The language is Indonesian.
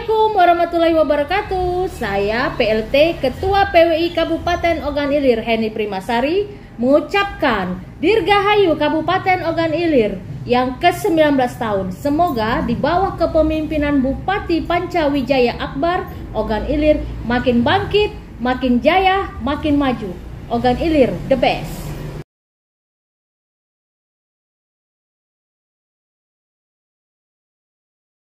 Assalamualaikum warahmatullahi wabarakatuh. Saya PLT Ketua PWI Kabupaten Ogan Ilir Heni Primasari mengucapkan Dirgahayu Kabupaten Ogan Ilir yang ke-19 tahun. Semoga di bawah kepemimpinan Bupati Pancawijaya Akbar, Ogan Ilir makin bangkit, makin jaya, makin maju. Ogan Ilir the best.